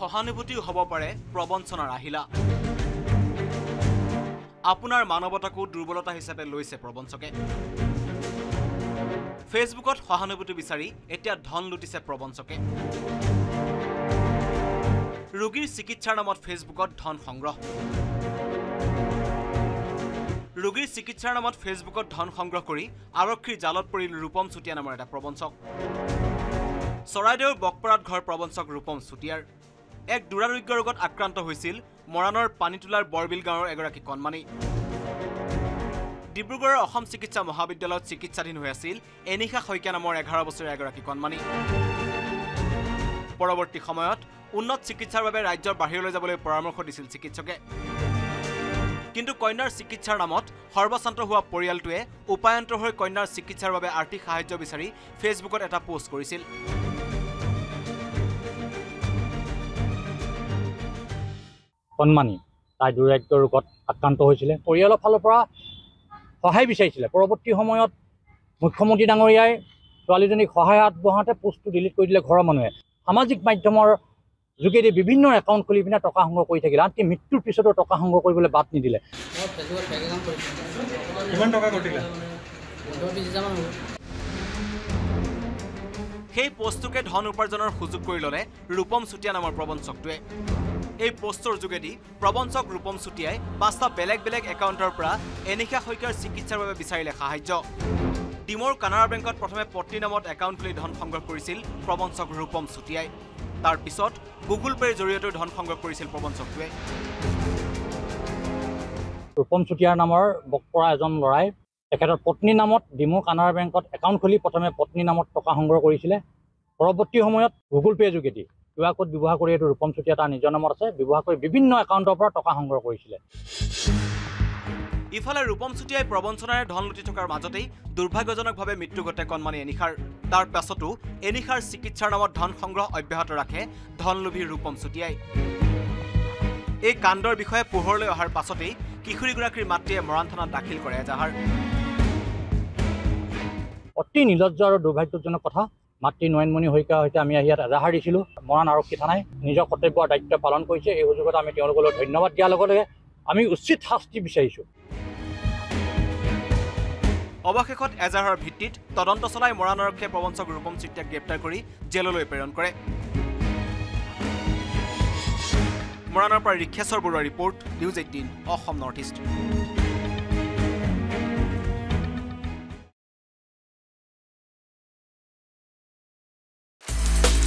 সহানুভূতিও হ'ব পাৰে প্ৰবঞ্চনাৰ আহিলা। আপোনাৰ মানৱতাকো দুৰ্বলতা হিচাপে লৈছে প্ৰবঞ্চকে। ফেচবুকত সহানুভূতি বিচাৰি এতিয়া ধন লুটিছে প্ৰবঞ্চকে। ৰোগীৰ চিকিৎসাৰ নামত ফেচবুকত ধন সংগ্ৰহ। ৰোগীৰ চিকিৎসাৰ নামত ফেচবুকত ধন সংগ্ৰহ কৰি আৰক্ষীৰ জালত পৰিল ৰূপম চুতীয়া নামৰ এটা প্ৰবঞ্চক। চৰাইদেউৰ বকপৰাত ঘৰ প্ৰবঞ্চক ৰূপম চুতীয়াৰ। এক দুৰাৰোগ্য ৰোগত আক্ৰান্ত হৈছিল মৰাণৰ পানীতোলাৰ বৰবিল গাঁৱৰ এগৰাকী কণমানি। ডিব্ৰুগড়ৰ অসম চিকিৎসা মহাবিদ্যালয়ত চিকিৎসাধীন হৈ আছিল এনিশা শইকীয়া নামৰ এঘাৰ বছৰীয়া এগৰাকী কণমানি। পৰৱৰ্তী সময়ত উন্নত চিকিৎসাৰ বাবে ৰাজ্যৰ বাহিৰলৈ যাবলৈ পৰামৰ্শ দিছিল চিকিৎসকে। কিন্তু কন্যাৰ চিকিৎসাৰ নামত সৰ্বশান্ত হোৱা পৰিয়ালটোৱে উপায়ন্তৰ হৈ কন্যাৰ চিকিৎসাৰ বাবে আৰ্থিক সাহায্য বিচাৰি ফেচবুকত এটা পোষ্ট কৰিছিল। কণমানি তাই দুৰাৰোগ্য ৰোগত আক্ৰান্ত হৈছিলে। পৰিয়ালৰ ফালৰ পৰা সহায় বিচাৰিছিলে। পৰৱৰ্তী সময়ত মুখ্যমন্ত্ৰী ডাঙৰীয়াই ছোৱালীজনীক সহায় আগবঢ়াওঁতে পোষ্টটো ডিলিট কৰি দিলে ঘৰৰ মানুহে। সামাজিক মাধ্যমৰ যোগেদি বিভিন্ন একাউণ্ট খুলি পিনে টকা সংগ্ৰহ কৰি থাকিলে। আনকি মৃত্যুৰ পিছতো টকা সংগ্ৰহ কৰিবলৈ বাদ নিদিলে। সেই পষ্টটোকে ধন উপাৰ্জনৰ সুযোগ কৰি ল'লে ৰূপম চুতীয়া নামৰ প্ৰবঞ্চকটোৱে। এই পষ্টৰ যোগেদি প্ৰবঞ্চক ৰূপম চুতীয়াই পাঁচটা বেলেগ বেলেগ একাউণ্টৰ পৰা এনিশা শইকীয়াৰ চিকিৎসাৰ বাবে বিচাৰিলে সাহায্য। ডিমৌৰ কানাড়া বেংকত প্ৰথমে পত্নীৰ নামত একাউণ্ট খুলি ধন সংগ্ৰহ কৰিছিল প্ৰবঞ্চক ৰূপম চুতীয়াই। তাৰ পিছত গুগল পে'ৰ জৰিয়তেও ধন সংগ্ৰহ কৰিছিল প্ৰবঞ্চকটোৱে। ৰূপম চুতীয়াৰ নামৰ বকপৰা এজন ল'ৰাই তেখেতৰ পত্নীৰ নামত ডিমু কানাড়া বেংকত একাউণ্ট খুলি প্ৰথমে পত্নীৰ নামত টকা সংগ্ৰহ কৰিছিলে। পৰৱৰ্তী সময়ত গুগল পে' যোগেদি কিউ আৰ ক'ড ব্যৱহাৰ কৰি এইটো ৰূপম চুতীয়া তাৰ নিজৰ নামত আছে। ব্যৱহাৰ কৰি বিভিন্ন একাউণ্টৰ পৰা টকা সংগ্ৰহ কৰিছিলে। ইফালে ৰূপম চুতীয়াই প্ৰবঞ্চনাৰে ধন লুটি থকাৰ মাজতেই দুৰ্ভাগ্যজনকভাৱে মৃত্যু ঘটে কণমানি এনিশাৰ। তাৰ পাছতো এনিশাৰ চিকিৎসাৰ নামত ধন সংগ্ৰহ অব্যাহত ৰাখে ধনলোভী ৰূপম চুতীয়াই। এই কাণ্ডৰ বিষয়ে পোহৰলৈ অহাৰ পাছতেই কিশোৰীগৰাকীৰ মাতৃয়ে মৰাণ থানাত দাখিল কৰে এজাহাৰ। অতি নিলজ্জ আৰু দুৰ্ভাগ্যজনক কথা। মাতৃ নয়নমণি শইকীয়াৰ সৈতে আমি ইয়াত এজাহাৰ দিছিলোঁ। মৰাণ আৰক্ষী থানাই নিজৰ কৰ্তব্য দায়িত্ব পালন কৰিছে। এই সুযোগত আমি তেওঁলোকলৈ ধন্যবাদ দিয়াৰ লগে লগে আমি উচিত শাস্তি বিচাৰিছোঁ। অৱশেষত এজাহাৰৰ ভিত্তিত তদন্ত চলাই মৰাণ আৰক্ষীয়ে প্ৰবঞ্চক ৰূপম চুতীয়াক গ্ৰেপ্তাৰ কৰি জেললৈ প্ৰেৰণ কৰে। মৰাণৰ পৰা ৰিক্ষেশ্বৰ বৰুৱাৰ report news eighteen Assam north east.